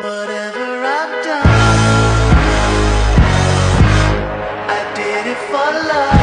Whatever I've done, I did it for love.